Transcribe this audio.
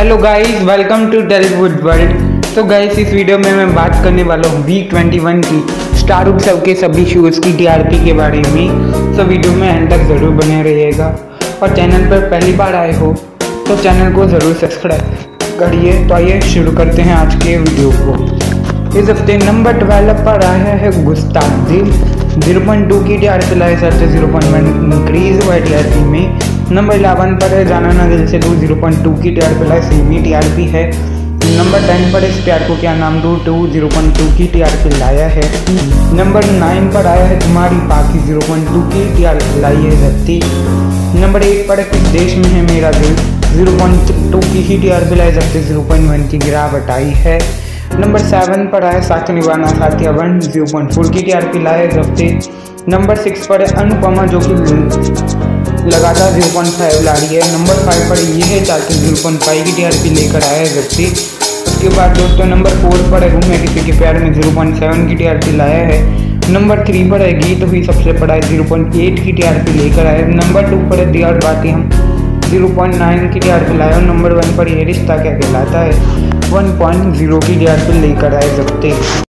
Hello guys welcome to Tellywood world तो guys इस video में मैं बात करने वाला हूँ वीक 21 की स्टार उत्सव के सभी शोज़ की टीआरपी के बारे में। तो वीडियो में एंड तक ज़रूर बने रहिएगा। और चैनल पर पहली बार आए हो तो चैनल को ज़रूर सब्सक्राइब करिए। तो आइए शुरू करते हैं आज के वीडियो को। इस हफ़्ते नंबर ट्वेल्व पर आया है Gustakh Dil zero point two की टी आर पी लाए ज़ीरो पॉइंट वन इंक्रीज हुआ टी आर पी में। नंबर इलेवन पर है, जाना ना दिल से टू ज़ीरो पॉइंट टू की टी आर पी लाए सेमी टी आर पी है। नंबर टेन पर Iss Pyaar Ko Kya Naam Doon, two, zero point two की टी आर पी लाया है। नंबर नाइन पर आया है Tumhari Pakhi zero point two की टी आर पी लाई है जब्ती नंबर एट पर किस देश में है मेरा दिल, ज़ीरो पॉइंट टू की ही टी आर पी लाई जब्ती ज़ीरो पॉइंट वन की गिरावट आई है। नंबर सेवन पर आया Saath Nibhana Saathiya one zero point four की टी आर पी लाए जब्ते नंबर सिक्स पर है अनुपमा, जो कि लगातार ज़ीरो पॉइंट फाइव ला रही है। नंबर फाइव पर Yeh Hai Chahatein zero point five की टीआरपी लेकर आया है व्यक्ति। उसके बाद दोस्तों नंबर फोर पर है घूमे Kisi Ke Pyaar Mein zero point seven की टी आर पी लाया है। नंबर थ्री पर है गीत हुई सबसे बड़ा है ज़ीरो पॉइंट एट की टी आर पी लेकर आया है। नंबर टू पर है दियार बातें हम ज़ीरो पॉइंट नाइन की टी आर पी लाया और नंबर वन पर ये Rishta Kya Kehlata Hai? One point zero की टी आर पी लेकर आए जबते